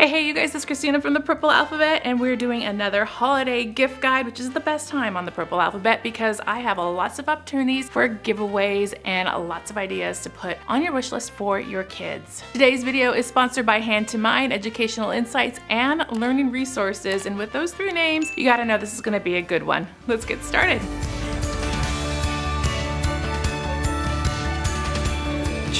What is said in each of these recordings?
Hey, hey, you guys, it's Christina from the Purple Alphabet, and we're doing another holiday gift guide, which is the best time on the Purple Alphabet because I have lots of opportunities for giveaways and lots of ideas to put on your wish list for your kids. Today's video is sponsored by Hand2Mind, Educational Insights, and Learning Resources, and with those three names, you gotta know this is gonna be a good one. Let's get started.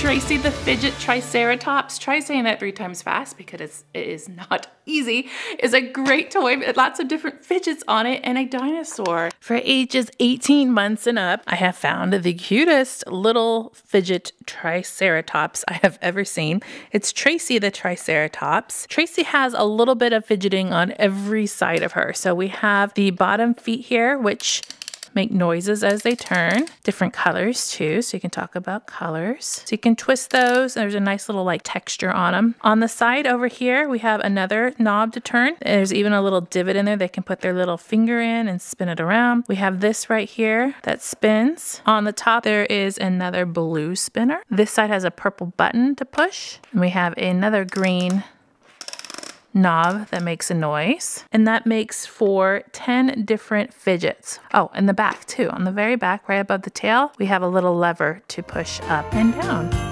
Tracy the Fidget Triceratops. Try saying that three times fast because it's, it is not easy. Is a great toy with lots of different fidgets on it and a dinosaur. For ages 18 months and up, I have found the cutest little fidget Triceratops I have ever seen. It's Tracy the Triceratops. Tracy has a little bit of fidgeting on every side of her. So we have the bottom feet here, which make noises as they turn. Different colors too, so you can talk about colors. So you can twist those. There's a nice little like texture on them. On the side over here, we have another knob to turn. There's even a little divot in there they can put their little finger in and spin it around. We have this right here that spins. On the top, there is another blue spinner. This side has a purple button to push. And we have another green knob that makes a noise. And that makes for 10 different fidgets. Oh, and the back too. On the very back, right above the tail, we have a little lever to push up and down.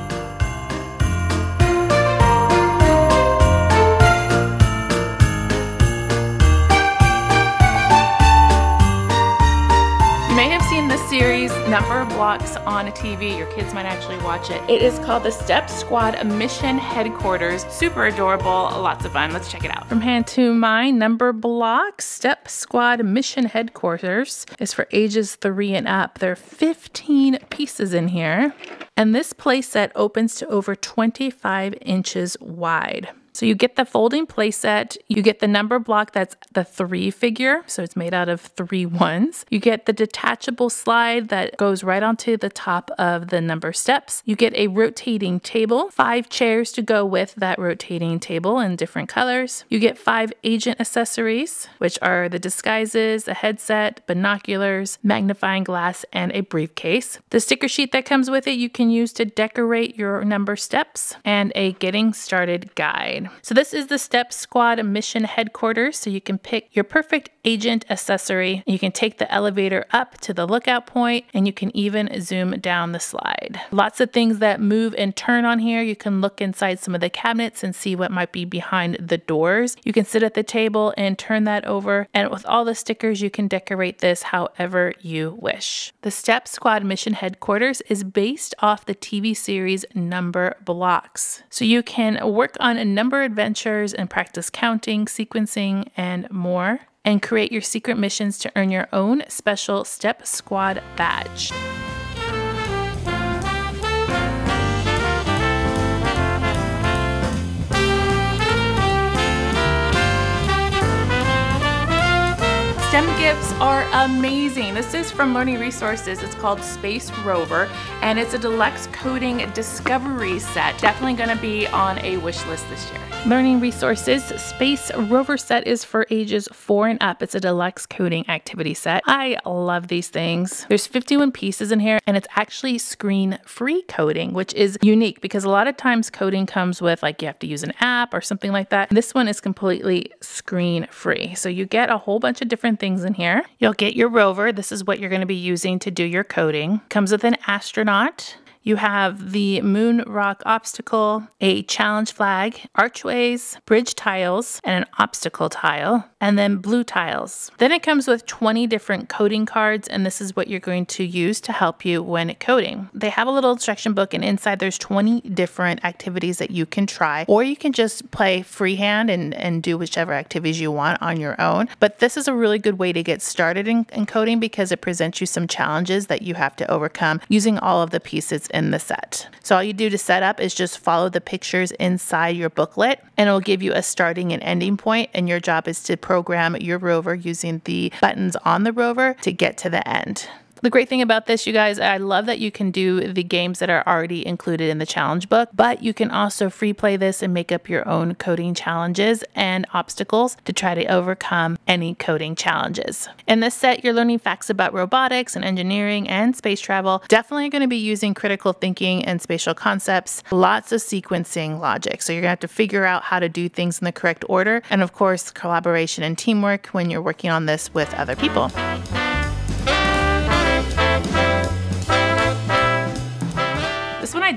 Series number of blocks on TV. Your kids might actually watch it. It is called the Step Squad Mission Headquarters. Super adorable, lots of fun. Let's check it out. From Hand2Mind, Numberblocks Step Squad Mission Headquarters is for ages three and up. There are 15 pieces in here. And this playset opens to over 25 inches wide. So you get the folding playset, you get the number block that's the three figure, so it's made out of three ones. You get the detachable slide that goes right onto the top of the number steps. You get a rotating table, five chairs to go with that rotating table in different colors. You get five agent accessories, which are the disguises, a headset, binoculars, magnifying glass, and a briefcase. The sticker sheet that comes with it you can use to decorate your number steps and a getting started guide. So this is the Step Squad mission headquarters. So you can pick your perfect agent accessory. You can take the elevator up to the lookout point and you can even zoom down the slide. Lots of things that move and turn on here. You can look inside some of the cabinets and see what might be behind the doors. You can sit at the table and turn that over. And with all the stickers, you can decorate this however you wish. The Step Squad mission headquarters is based off the TV series Numberblocks. So you can work on a number adventures and practice counting, sequencing, and more. And create your secret missions to earn your own special Step Squad badge. STEM gifts are amazing. This is from Learning Resources. It's called Space Rover and it's a deluxe coding discovery set. Definitely gonna be on a wish list this year. Learning Resources Space Rover set is for ages four and up. It's a deluxe coding activity set. I love these things. There's 51 pieces in here and it's actually screen free coding, which is unique because a lot of times coding comes with like you have to use an app or something like that. This one is completely screen free. So you get a whole bunch of different things in here. You'll get your rover. This is what you're going to be using to do your coding. Comes with an astronaut, you have the moon rock obstacle, a challenge flag, archways, bridge tiles, and an obstacle tile, and then blue tiles. Then it comes with 20 different coding cards, and this is what you're going to use to help you when coding. They have a little instruction book, and inside there's 20 different activities that you can try, or you can just play freehand and, and do whichever activities you want on your own. But this is a really good way to get started in, in coding because it presents you some challenges that you have to overcome using all of the pieces in the set. So all you do to set up is just follow the pictures inside your booklet and it'll give you a starting and ending point and your job is to program your rover using the buttons on the rover to get to the end. The great thing about this, you guys, I love that you can do the games that are already included in the challenge book, but you can also free play this and make up your own coding challenges and obstacles to try to overcome any coding challenges. In this set, you're learning facts about robotics and engineering and space travel. Definitely going to be using critical thinking and spatial concepts, lots of sequencing logic. So you're going to have to figure out how to do things in the correct order. And of course, collaboration and teamwork when you're working on this with other people.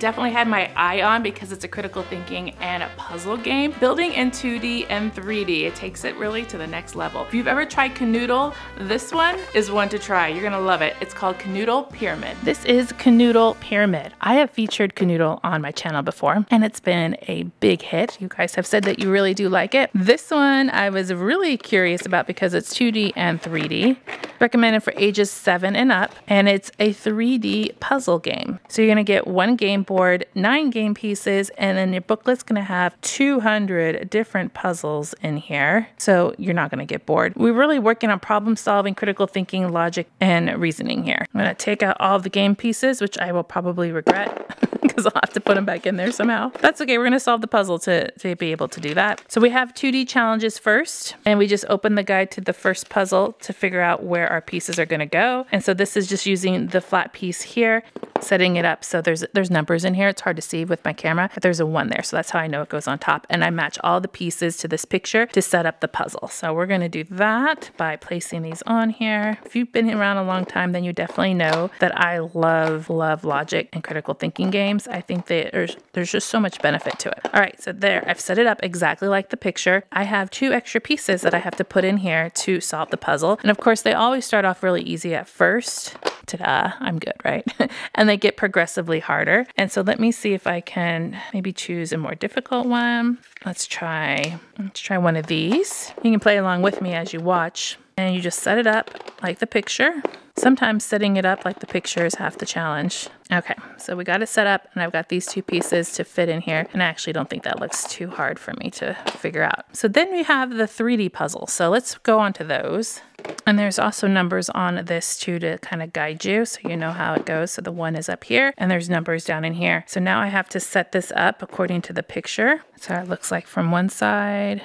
Definitely had my eye on because it's a critical thinking and a puzzle game. Building in 2D and 3D, it takes it really to the next level. If you've ever tried Kanoodle, this one is one to try. You're gonna love it. It's called Kanoodle Pyramid. This is Kanoodle Pyramid. I have featured Kanoodle on my channel before and it's been a big hit. You guys have said that you really do like it. This one I was really curious about because it's 2D and 3D. Recommended for ages 7 and up and it's a 3D puzzle game. So you're gonna get one game board, nine game pieces, and then your booklet's gonna have 200 different puzzles in here. So you're not gonna get bored. We're really working on problem solving, critical thinking, logic, and reasoning here. I'm gonna take out all the game pieces, which I will probably regret because I'll have to put them back in there somehow. That's okay, we're gonna solve the puzzle to, to be able to do that. So we have 2D challenges first, and we just open the guide to the first puzzle to figure out where our pieces are gonna go. And so this is just using the flat piece here, setting it up so there's there's numbers in here. It's hard to see with my camera, but there's a one there. So that's how I know it goes on top. And I match all the pieces to this picture to set up the puzzle. So we're gonna do that by placing these on here. If you've been around a long time, then you definitely know that I love, love logic and critical thinking games. I think there's, there's just so much benefit to it. All right, so there, I've set it up exactly like the picture. I have two extra pieces that I have to put in here to solve the puzzle. And of course, they always start off really easy at first. Ta-da, I'm good, right? and they get progressively harder. And so let me see if I can maybe choose a more difficult one. Let's try, let's try one of these. You can play along with me as you watch and you just set it up like the picture. Sometimes setting it up like the picture is half the challenge. Okay, so we got it set up and I've got these two pieces to fit in here. And I actually don't think that looks too hard for me to figure out. So then we have the 3D puzzle. So let's go on to those. And there's also numbers on this too to kind of guide you so you know how it goes. So the one is up here and there's numbers down in here. So now I have to set this up according to the picture. So it looks like from one side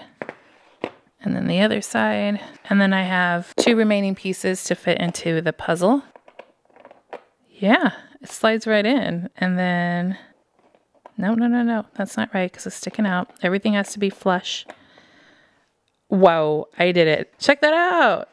and then the other side. And then I have two remaining pieces to fit into the puzzle. Yeah, it slides right in. And then, no, no, no, no, that's not right because it's sticking out. Everything has to be flush. Whoa, I did it. Check that out.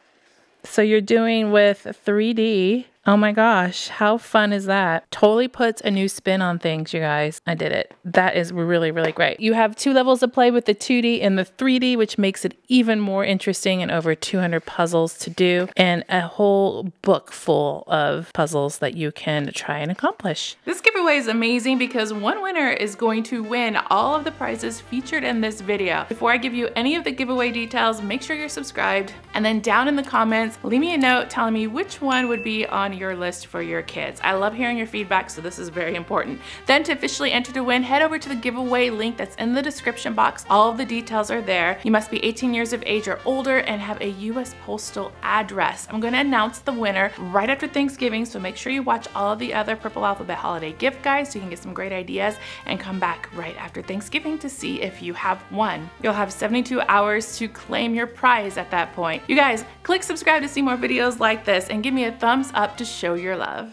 So you're doing with 3D Oh my gosh, how fun is that? Totally puts a new spin on things, you guys. I did it. That is really, really great. You have two levels of play with the 2D and the 3D, which makes it even more interesting and over 200 puzzles to do and a whole book full of puzzles that you can try and accomplish. This giveaway is amazing because one winner is going to win all of the prizes featured in this video. Before I give you any of the giveaway details, make sure you're subscribed and then down in the comments, leave me a note telling me which one would be your list for your kids. I love hearing your feedback, so this is very important. Then to officially enter to win, head over to the giveaway link that's in the description box. All of the details are there. You must be 18 years of age or older and have a US postal address. I'm gonna announce the winner right after Thanksgiving, so make sure you watch all of the other Purple Alphabet holiday gift guides so you can get some great ideas and come back right after Thanksgiving to see if you have won. You'll have 72 hours to claim your prize at that point. You guys, click subscribe to see more videos like this and give me a thumbs up to show your love.